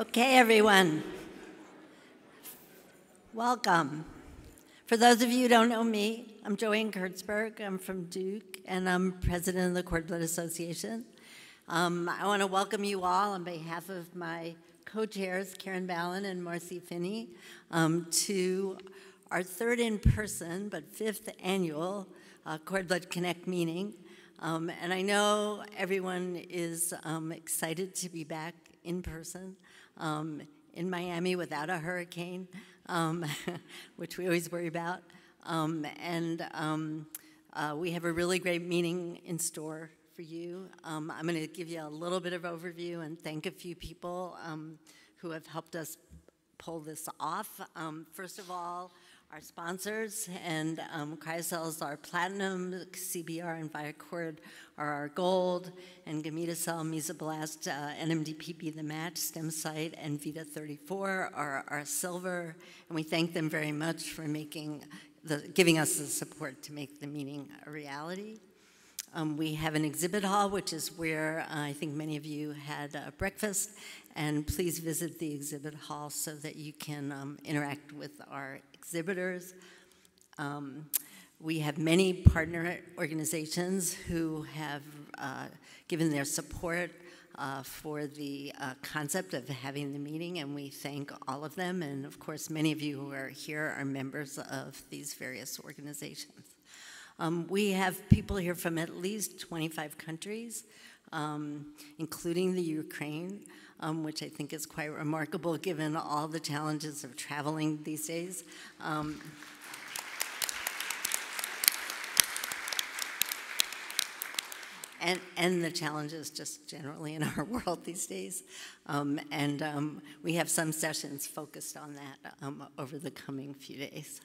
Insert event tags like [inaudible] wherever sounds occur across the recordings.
Okay, everyone. Welcome. For those of you who don't know me, I'm Joanne Kurtzberg. I'm from Duke, and I'm president of the Cord Blood Association. Um, I want to welcome you all on behalf of my co-chairs, Karen Ballen and Marcy Finney, um, to our third in-person but fifth annual uh, Cord Blood Connect meeting. Um, and I know everyone is um, excited to be back in person um, in Miami without a hurricane um, [laughs] which we always worry about. Um, and um, uh, we have a really great meeting in store for you. Um, I'm going to give you a little bit of overview and thank a few people who have helped us pull this off. first of all, our sponsors, and um, CryoCell are platinum, CBR and Viacord are our gold, and Gamida Cell, Mesoblast, uh, NMDPB, the match, StemCyte, and Vita 34 are our silver, and we thank them very much for making the, giving us the support to make the meeting a reality. Um, we have an exhibit hall, which is where uh, I think many of you had uh, breakfast, and please visit the exhibit hall so that you can um, interact with our exhibitors. Um, we have many partner organizations who have uh, given their support uh, for the uh, concept of having the meeting, and we thank all of them. And of course, many of you who are here are members of these various organizations. Um, we have people here from at least 25 countries, um, including the Ukraine, um, which I think is quite remarkable given all the challenges of traveling these days. Um, and, and the challenges just generally in [laughs] our world these days. Um, and um, we have some sessions focused on that um, over the coming few days.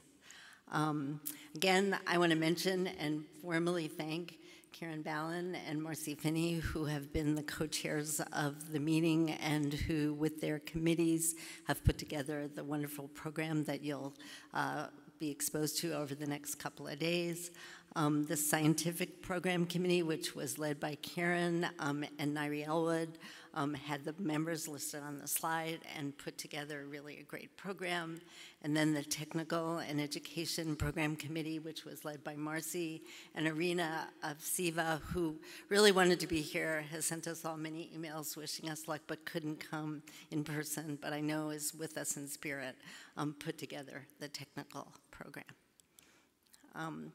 Um, again, I want to mention and formally thank Karen Ballen and Marcy Finney, who have been the co-chairs of the meeting and who, with their committees, have put together the wonderful program that you'll uh, be exposed to over the next couple of days. Um, the scientific program committee, which was led by Karen um, and Ngaire Elwood, um, had the members listed on the slide and put together really a great program. And then the technical and education program committee, which was led by Marcy and Arena of SIVA, who really wanted to be here, has sent us all many emails wishing us luck, but couldn't come in person, but I know is with us in spirit, um, put together the technical program. Um,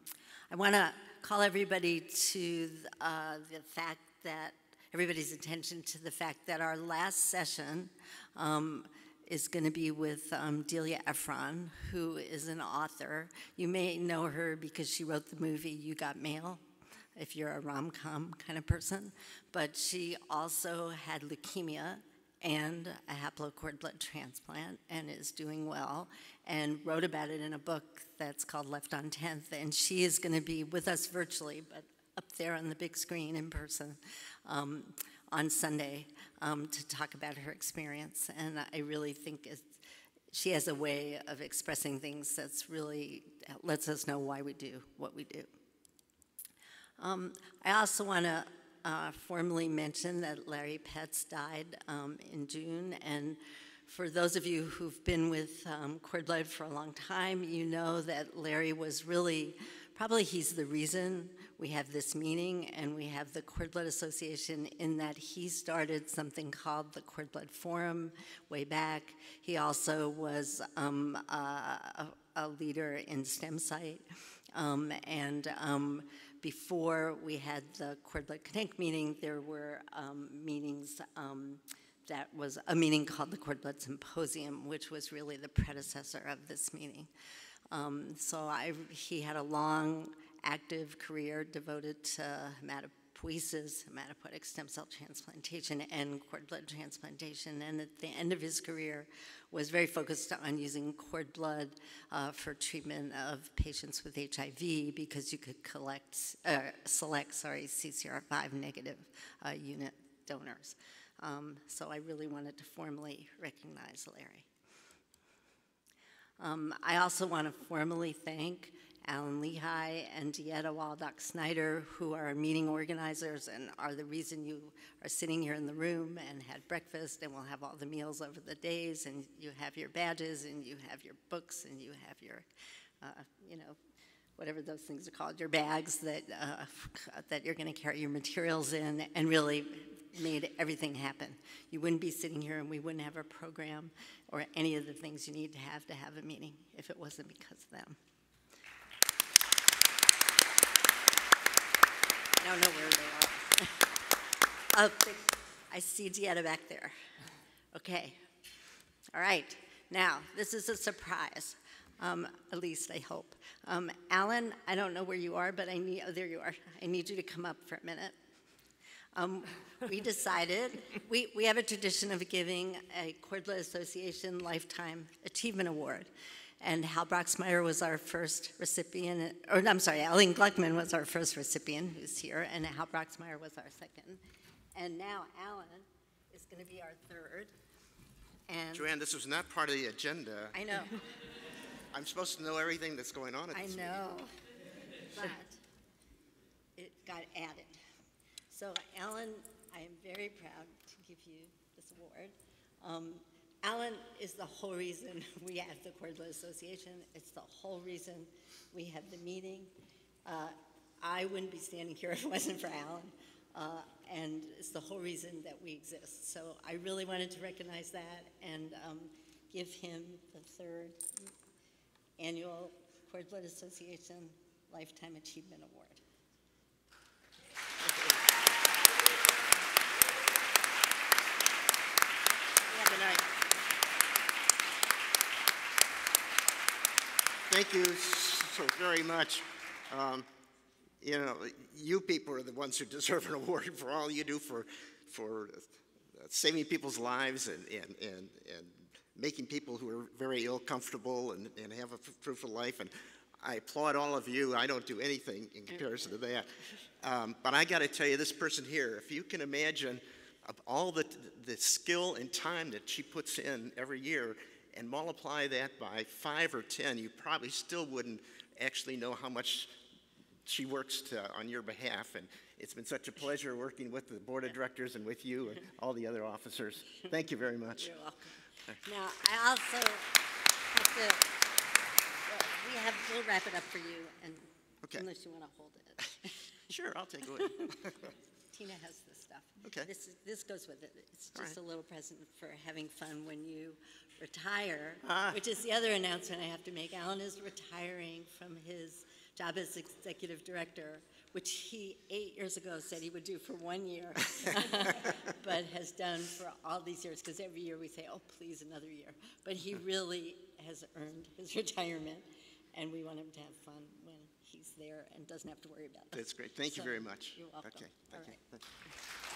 I want to call everybody to uh, the fact that everybody's attention to the fact that our last session um, is going to be with um, Delia Ephron, who is an author. You may know her because she wrote the movie You Got Mail, if you're a rom com kind of person. But she also had leukemia and a haplocord blood transplant and is doing well and wrote about it in a book that's called Left on 10th. And she is going to be with us virtually, but up there on the big screen in person um, on Sunday um, to talk about her experience. And I really think she has a way of expressing things that's really lets us know why we do what we do. Um, I also want to uh, formally mention that Larry Petz died um, in June, and for those of you who've been with um, Cord Blood for a long time, you know that Larry was really, probably he's the reason we have this meeting and we have the Cord Blood Association in that he started something called the Cord Blood Forum way back. He also was um, a, a, leader in StemCyte. Um, and um, before we had the Cord Blood Connect meeting, there were um, meetings um, that was a meeting called the Cord Blood Symposium, which was really the predecessor of this meeting. Um, so I, he had a long, active career devoted to hematopoiesis, hematopoietic stem cell transplantation, and cord blood transplantation. And at the end of his career, was very focused on using cord blood uh, for treatment of patients with HIV because you could collect, uh, select, sorry, CCR5 negative uh, unit donors. Um, so I really wanted to formally recognize Larry. Um, I also want to formally thank Alan Leahigh and Dieta Waldock Snyder, who are meeting organizers and are the reason you are sitting here in the room and had breakfast, and we'll have all the meals over the days, and you have your badges, and you have your books, and you have your, uh, you know, whatever those things are called, your bags that, uh, [laughs] that you're going to carry your materials in, and really made everything happen. You wouldn't be sitting here, and we wouldn't have a program or any of the things you need to have to have a meeting if it wasn't because of them. I don't know where they are. [laughs] oh, I see Dieta back there. Okay. All right. Now, this is a surprise, um, at least I hope. Um, Alan, I don't know where you are, but I need, oh, there you are. I need you to come up for a minute. Um, we decided, we, we have a tradition of giving a Cord Blood Association Lifetime Achievement Award. And Hal Broxmeyer was our first recipient, or I'm sorry, Eliane Gluckman was our first recipient, who's here, and Hal Broxmeyer was our second. And now Alan is going to be our third. And Joanne, this was not part of the agenda. I know, [laughs] I'm supposed to know everything that's going on at I this meeting. know, but it got added. So Alan, I am very proud to give you this award. Um, Alan is the whole reason [laughs] we have the Cord Blood Association. It's the whole reason we have the meeting. Uh, I wouldn't be standing here [laughs] if it wasn't for Alan. Uh, and it's the whole reason that we exist. So I really wanted to recognize that and um, give him the third annual Cord Blood Association Lifetime Achievement Award. Have a night. Thank you so very much. Um, you know, you people are the ones who deserve an [laughs] award for all you do for, for uh, saving people's lives and, and, and, and making people who are very ill comfortable and, and have a fruitful life. And I applaud all of you. I don't do anything in comparison to that. Um, but I got to tell you, this person here, if you can imagine all the, the skill and time that she puts in every year and multiply that by five or 10, you probably still wouldn't actually know how much she works to, on your behalf. And it's been such a pleasure working with the board of directors and with you and all the other officers. Thank you very much. You're welcome. Now, I also have to, we have, we'll wrap it up for you, and Okay. unless you want to hold it. [laughs] Sure, I'll take it. [laughs] Tina has this stuff. Okay. This, is- this goes with it. It's All just a little present for having fun when you retire, Ah. which is the other announcement I have to make. Alan is retiring from his job as executive director, which he, eight years ago, said he would do for one year, [laughs] [laughs] but has done for all these years, because every year we say, oh, please, another year. But he really has earned his [laughs] retirement, and we want him to have fun he's there and doesn't have to worry about it. That's great. Thank you So, very much. You're welcome. Okay, All thank you. right.